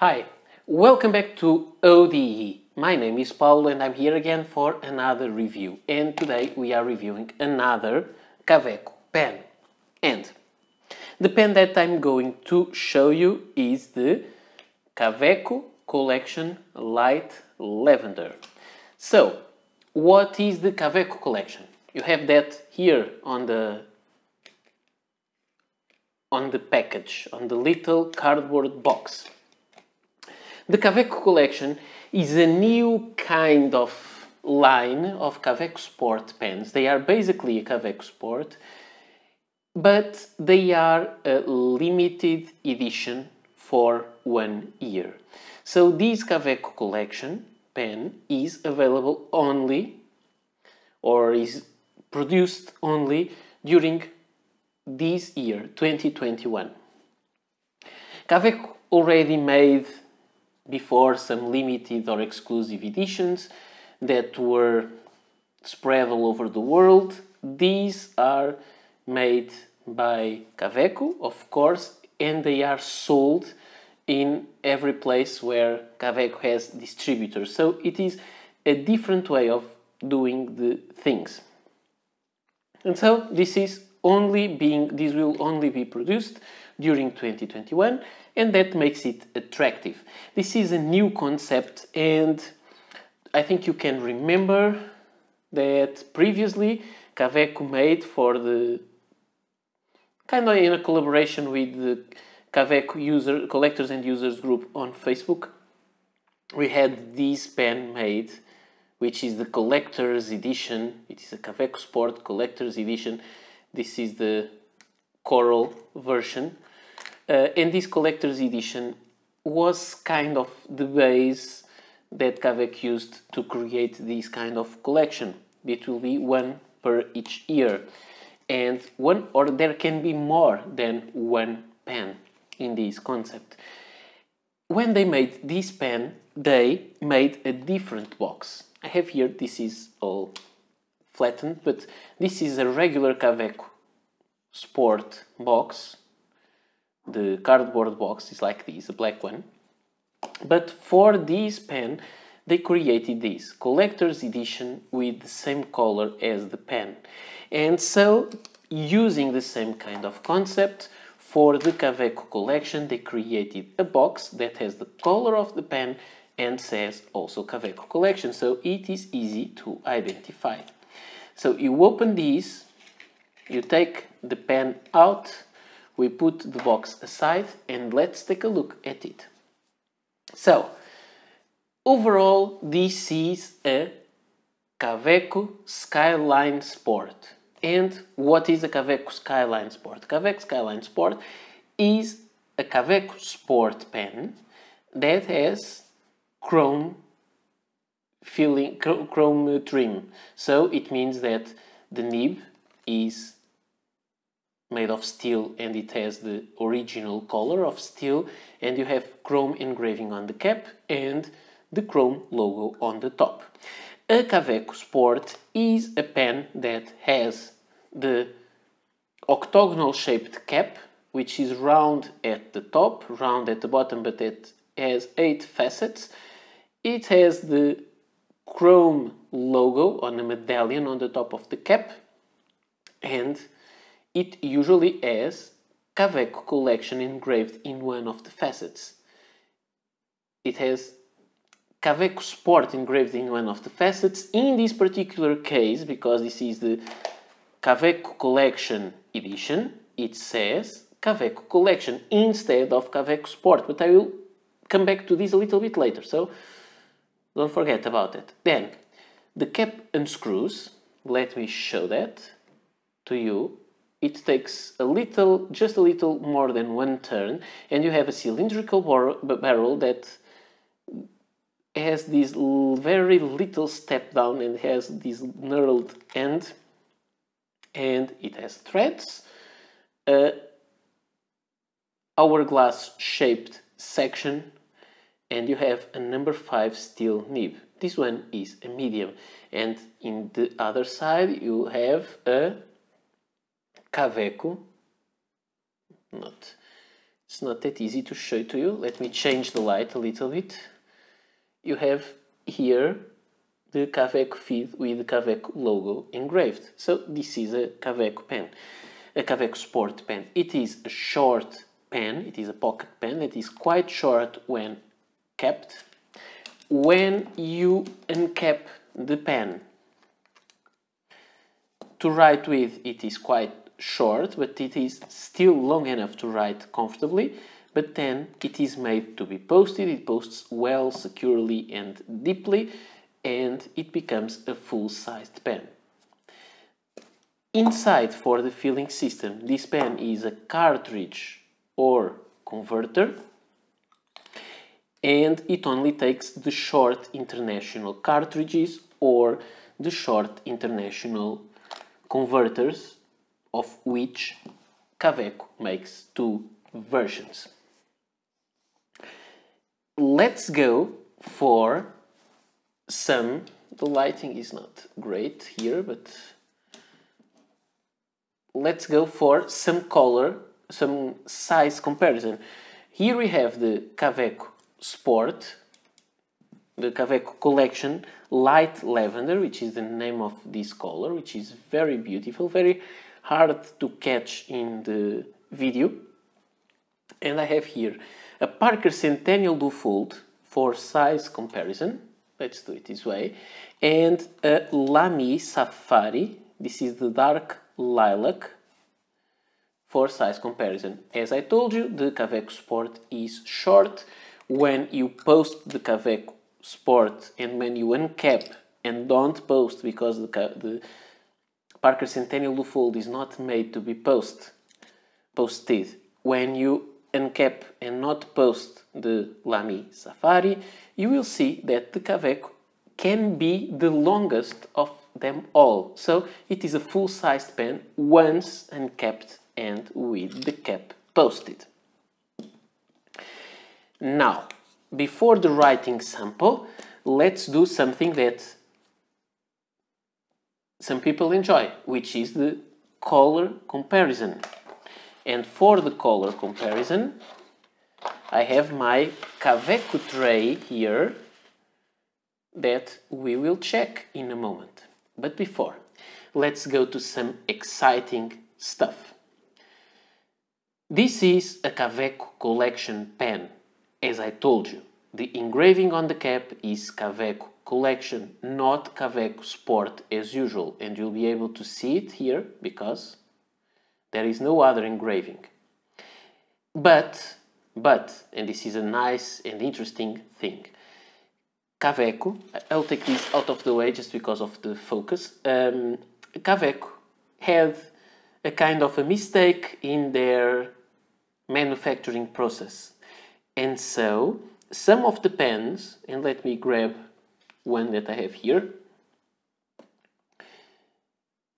Hi, welcome back to ODE. My name is Paulo and I'm here again for another review. And today we are reviewing another Kaweco pen. And the pen that I'm going to show you is the Kaweco Collection Light Lavender. So, what is the Kaweco Collection? You have that here on the on the package, on the little cardboard box. The Kaweco collection is a new kind of line of Kaweco Sport pens. They are basically a Kaweco Sport, but they are a limited edition for one year. So this Kaweco collection pen is available only or is produced only during this year, 2021. Kaweco already made before some limited or exclusive editions that were spread all over the world. These are made by Kaweco, of course, and they are sold in every place where Kaweco has distributors. So it is a different way of doing the things. And so this is only being this will only be produced during 2021 and that makes it attractive. This is a new concept and I think you can remember that previously Kaweco made for the kind of in a collaboration with the Kaweco user collectors and users group on Facebook. We had this pen made which is the collector's edition. It is a Kaweco Sport collector's edition. This is the coral version uh, and this collector's edition was kind of the base that Kaweco used to create this kind of collection. It will be one per each year. And one, or there can be more than one pen in this concept. When they made this pen, they made a different box. I have here, this is all flattened, but this is a regular Kaweco Sport box the cardboard box is like this, a black one. But for this pen, they created this collector's edition with the same color as the pen. And so, using the same kind of concept, for the Kaweco collection, they created a box that has the color of the pen and says also Kaweco collection, so it is easy to identify. So you open this, you take the pen out we put the box aside and let's take a look at it. So, overall, this is a Kaweco Skyline Sport. And what is a Kaweco Skyline Sport? Kaweco Skyline Sport is a Kaweco Sport pen that has chrome filling, chrome trim. So it means that the nib is made of steel and it has the original color of steel and you have chrome engraving on the cap and the chrome logo on the top. A Kaweco Sport is a pen that has the octagonal shaped cap which is round at the top, round at the bottom but it has 8 facets. It has the chrome logo on a medallion on the top of the cap and it usually has Kaweco collection engraved in one of the facets. It has Kaweco Sport engraved in one of the facets. In this particular case, because this is the Kaweco Collection edition, it says Kaweco Collection instead of Kaweco Sport. But I will come back to this a little bit later, so don't forget about it. Then, the cap unscrews. Let me show that to you it takes a little, just a little more than one turn, and you have a cylindrical barrel that has this very little step down and has this knurled end, and it has threads, a hourglass shaped section, and you have a number 5 steel nib. This one is a medium, and in the other side you have a Kaweco, not it's not that easy to show to you. Let me change the light a little bit. You have here the Kaweco feed with the logo engraved. So this is a Kaweco pen, a Kaweco Sport pen. It is a short pen, it is a pocket pen that is quite short when kept. When you uncap the pen to write with, it is quite short, but it is still long enough to write comfortably. But then it is made to be posted, it posts well, securely, and deeply, and it becomes a full sized pen. Inside for the filling system, this pen is a cartridge or converter and it only takes the short international cartridges or the short international converters of which Kaweco makes two versions. Let's go for some, the lighting is not great here, but let's go for some color, some size comparison. Here we have the Kaweco Sport, the Kaweco Collection Light Lavender, which is the name of this color, which is very beautiful, very hard to catch in the video. And I have here a Parker Centennial Duofold for size comparison. Let's do it this way. And a Lamy Safari. This is the dark lilac for size comparison. As I told you, the Kaweco Sport is short. When you post the Kaweco Sport and when you uncap and don't post because the, the Parker Centennial Duofold is not made to be post, posted. When you uncap and not post the Lamy Safari, you will see that the Kaweco can be the longest of them all. So it is a full-sized pen once uncapped and with the cap posted. Now, before the writing sample, let's do something that some people enjoy, which is the color comparison. And for the color comparison, I have my Kaweco tray here that we will check in a moment. But before, let's go to some exciting stuff. This is a Kaweco collection pen, as I told you. The engraving on the cap is Kaweco collection, not Kaweco Sport as usual. And you'll be able to see it here because there is no other engraving. But, but, and this is a nice and interesting thing, Kaweco, I'll take this out of the way just because of the focus. Um, Kaweco had a kind of a mistake in their manufacturing process. And so, some of the pens, and let me grab one that I have here.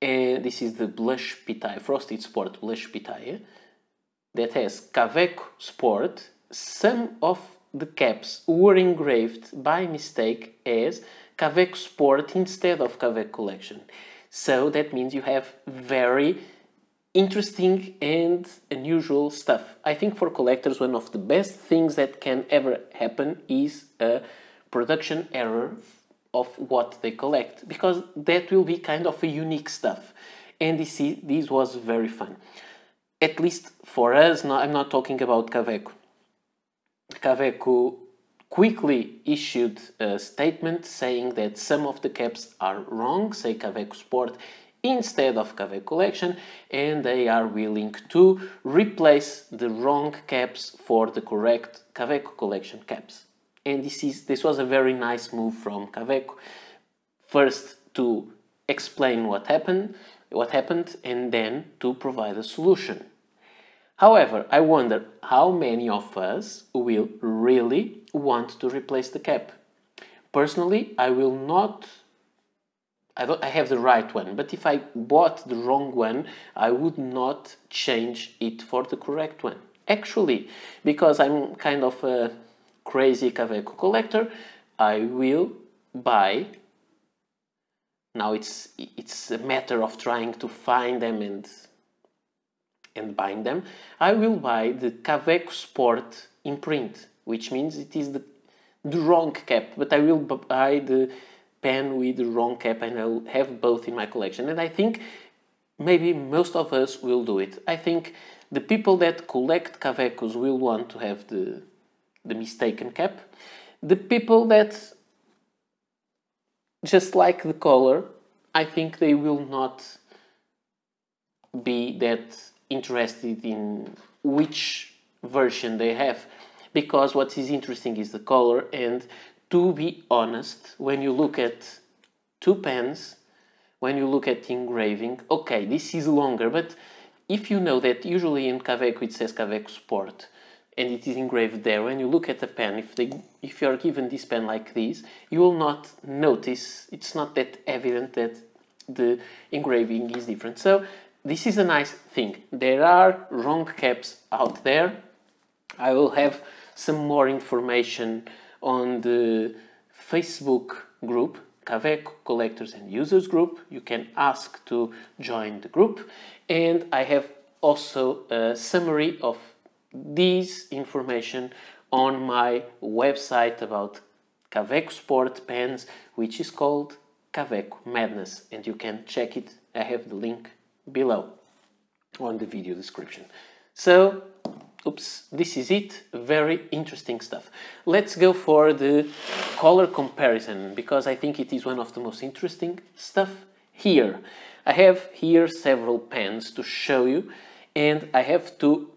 And this is the Blush Pitaya, Frosted Sport Blush Pitaya, that has Kaweco Sport. Some of the caps were engraved by mistake as Kaweco Sport instead of Kaweco Collection. So that means you have very interesting and unusual stuff. I think for collectors, one of the best things that can ever happen is a production error of what they collect because that will be kind of a unique stuff. And this, is, this was very fun. At least for us no, i'm not talking about Kaweco Kaweco quickly issued a statement saying that some of the caps are wrong say Kaweco Sport instead of Kaweco Collection and they are willing to replace the wrong caps for the correct Kaweco Collection caps and this is this was a very nice move from Kaweco. First to explain what happened, what happened, and then to provide a solution. However, I wonder how many of us will really want to replace the cap. Personally, I will not. I, don't, I have the right one, but if I bought the wrong one, I would not change it for the correct one. Actually, because I'm kind of a crazy Kaweco collector, I will buy. Now it's it's a matter of trying to find them and and buying them, I will buy the Kaweco Sport imprint, which means it is the, the wrong cap, but I will buy the pen with the wrong cap and I'll have both in my collection. And I think maybe most of us will do it. I think the people that collect Kawecos will want to have the, the mistaken cap. The people that just like the color, I think they will not be that interested in which version they have because what is interesting is the color and to be honest when you look at two pens when you look at engraving okay this is longer but if you know that usually in Kaweco it says Kaweco Sport and it is engraved there when you look at the pen if they if you are given this pen like this you will not notice it's not that evident that the engraving is different so this is a nice thing. There are wrong caps out there. I will have some more information on the Facebook group, Kaweco Collectors and Users group. You can ask to join the group. And I have also a summary of this information on my website about Kaweco Sport pens, which is called Kaweco Madness. And you can check it. I have the link below on the video description. So, oops, this is it. Very interesting stuff. Let's go for the color comparison because I think it is one of the most interesting stuff here. I have here several pens to show you and I have to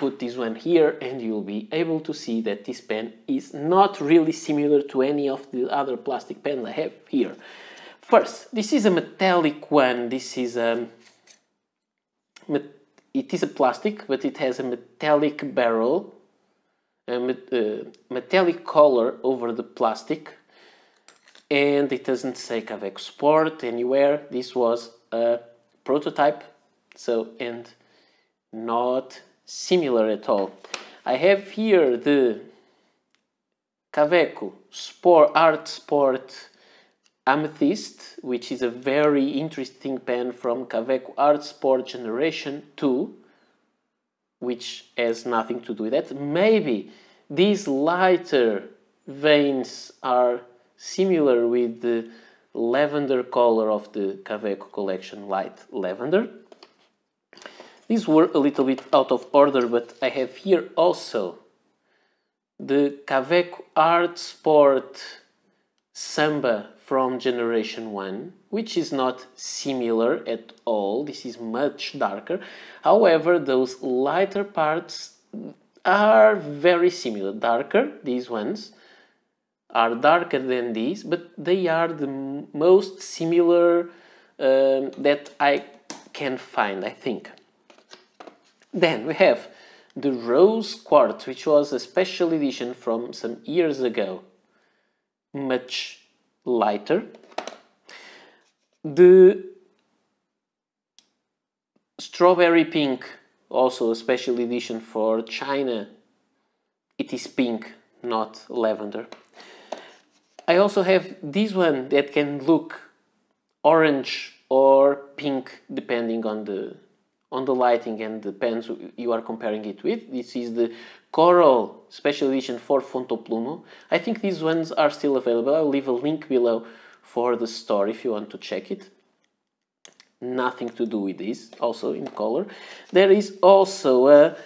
put this one here and you'll be able to see that this pen is not really similar to any of the other plastic pens I have here. First, this is a metallic one. This is a um, it is a plastic, but it has a metallic barrel, a uh, metallic color over the plastic, and it doesn't say Kaweco Sport anywhere. This was a prototype, so and not similar at all. I have here the Kaweco Sport Art Sport Amethyst, which is a very interesting pen from Kaweco Art Sport Generation 2, which has nothing to do with that. Maybe these lighter veins are similar with the lavender color of the Kaweco collection, light lavender. These were a little bit out of order, but I have here also the Kaweco Art Sport Samba from generation 1, which is not similar at all. This is much darker. However, those lighter parts are very similar. Darker, these ones, are darker than these, but they are the most similar um, that I can find, I think. Then we have the Rose Quartz, which was a special edition from some years ago. Much lighter. The strawberry pink, also a special edition for China. It is pink, not lavender. I also have this one that can look orange or pink depending on the on the lighting and the pens you are comparing it with. This is the Coral Special Edition for Fontoplumo. I think these ones are still available. I'll leave a link below for the store if you want to check it. Nothing to do with this, also in color. There is also a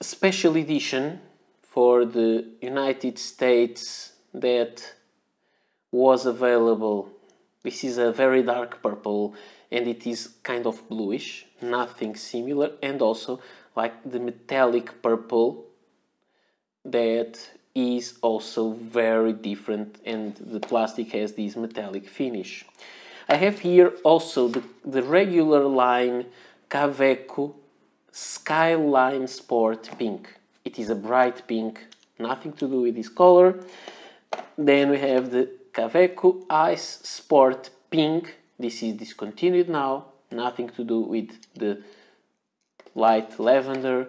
special edition for the United States that was available. This is a very dark purple and it is kind of bluish, nothing similar, and also like the metallic purple that is also very different and the plastic has this metallic finish. I have here also the, the regular line Kaweco Skyline Sport Pink. It is a bright pink, nothing to do with this color. Then we have the Kaweco Ice Sport Pink this is discontinued now, nothing to do with the light lavender.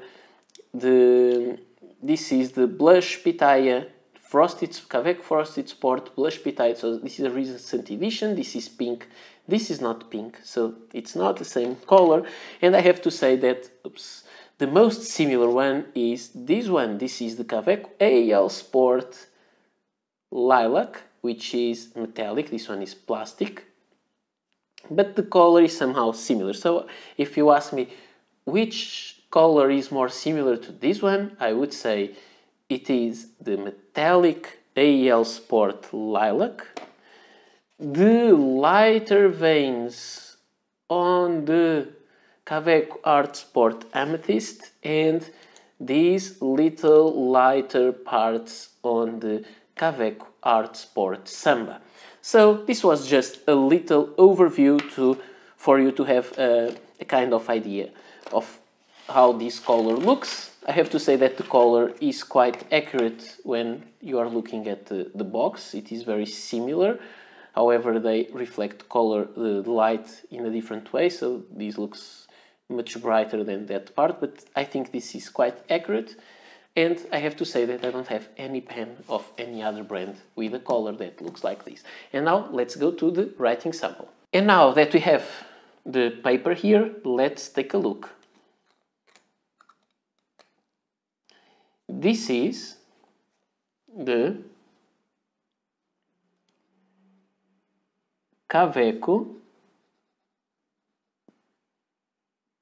The, this is the blush pitaya frosted Kaweco frosted sport blush pitaya. So this is a recent edition. This is pink. This is not pink, so it's not the same color. And I have to say that, oops, the most similar one is this one. This is the Kaweco AL Sport Lilac, which is metallic. This one is plastic. But the color is somehow similar. So if you ask me which color is more similar to this one, I would say it is the metallic AL Sport Lilac. The lighter veins on the Kaweco Art Sport Amethyst and these little lighter parts on the Kaweco Art Sport Samba. So this was just a little overview to, for you to have a, a kind of idea of how this color looks. I have to say that the color is quite accurate when you are looking at the, the box. It is very similar. However, they reflect color, the light in a different way. So this looks much brighter than that part, but I think this is quite accurate. And I have to say that I don't have any pen of any other brand with a color that looks like this. And now let's go to the writing sample. And now that we have the paper here, let's take a look. This is the Kaweco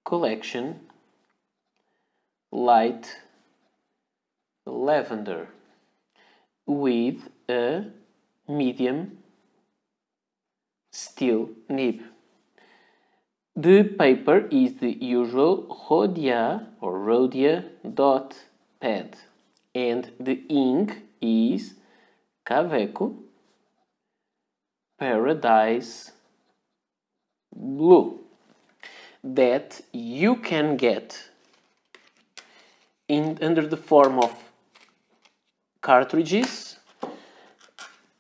collection light lavender with a medium steel nib. The paper is the usual Rhodia or Rhodia dot pad and the ink is Kaweco Paradise Blue that you can get in under the form of cartridges.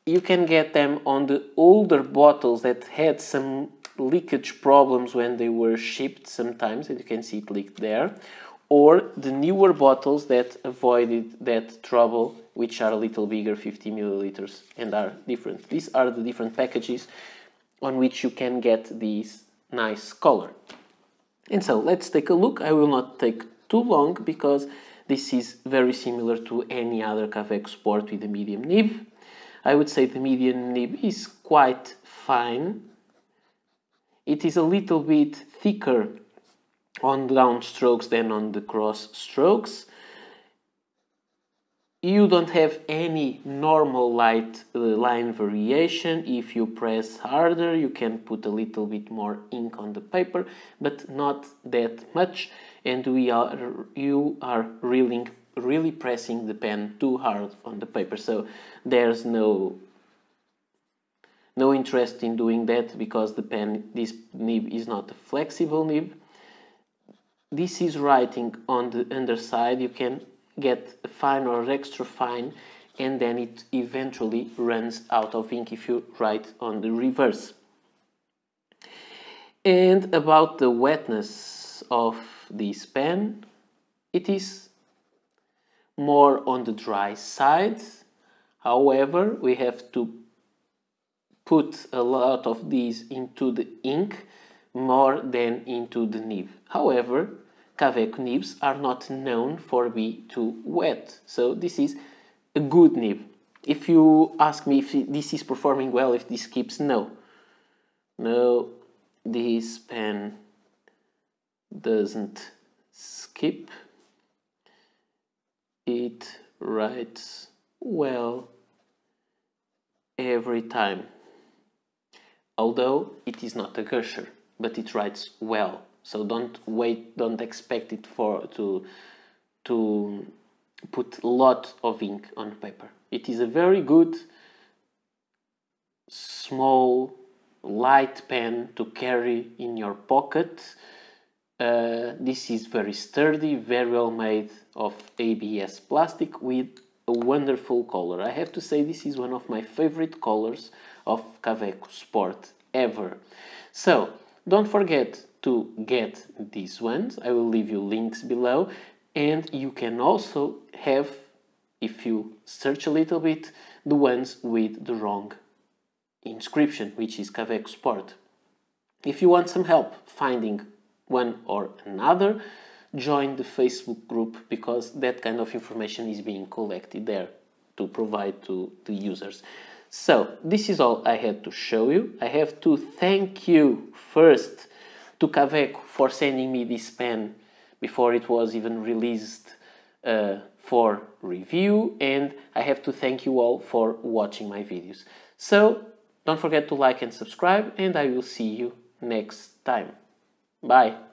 You can get them on the older bottles that had some leakage problems when they were shipped sometimes, and you can see it leaked there, or the newer bottles that avoided that trouble, which are a little bigger, 50 milliliters, and are different. These are the different packages on which you can get this nice color. And so let's take a look. I will not take too long because this is very similar to any other Kaweco Sport with a medium nib. I would say the medium nib is quite fine. It is a little bit thicker on the down strokes than on the cross strokes. You don't have any normal light uh, line variation. If you press harder, you can put a little bit more ink on the paper, but not that much and we are you are really really pressing the pen too hard on the paper. So there's no no interest in doing that because the pen this nib is not a flexible nib. This is writing on the underside. You can get fine or extra fine and then it eventually runs out of ink if you write on the reverse. And about the wetness of this pen, it is more on the dry side. However, we have to put a lot of these into the ink more than into the nib. However, Kaweco nibs are not known for being too wet, so this is a good nib. If you ask me if this is performing well, if this keeps, no. No, this pen doesn't skip. It writes well every time. Although it is not a gusher, but it writes well. So don't wait, don't expect it for to to put a lot of ink on paper. It is a very good small light pen to carry in your pocket uh, this is very sturdy, very well made of ABS plastic with a wonderful color. I have to say this is one of my favorite colors of Kaweco Sport ever. So don't forget to get these ones. I will leave you links below and you can also have, if you search a little bit, the ones with the wrong inscription, which is Kaweco Sport. If you want some help finding one or another, join the Facebook group because that kind of information is being collected there to provide to the users. So this is all I had to show you. I have to thank you first to Kaweco for sending me this pen before it was even released uh, for review and I have to thank you all for watching my videos. So don't forget to like and subscribe and I will see you next time. Bye!